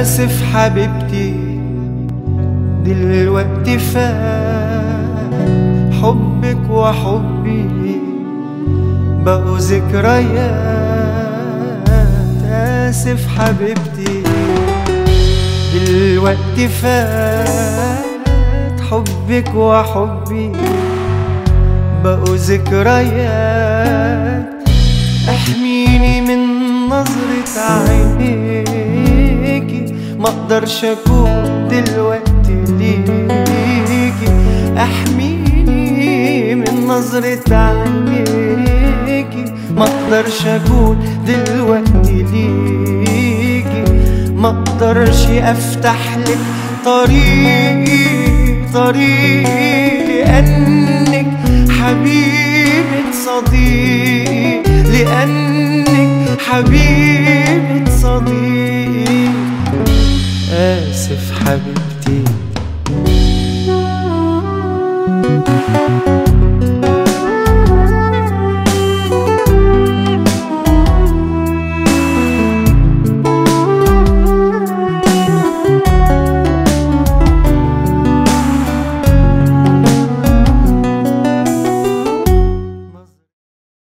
آسف حبيبتي دلوقتي فات. حبك وحبي بقوا ذكريات. آسف حبيبتي دلوقتي فات. حبك وحبي بقوا ذكريات. احميني من نظرة عينيكي ما أقدرش اكون دلوقتي ليكي. احميني من نظرة عينيكي. ما أقدرش اكون دلوقتي ليكي. ما أقدرش افتح لك طريقي طريقي لأنك حبيبة صديقي لأنك حبيبة صديقي. آسف حبيبي.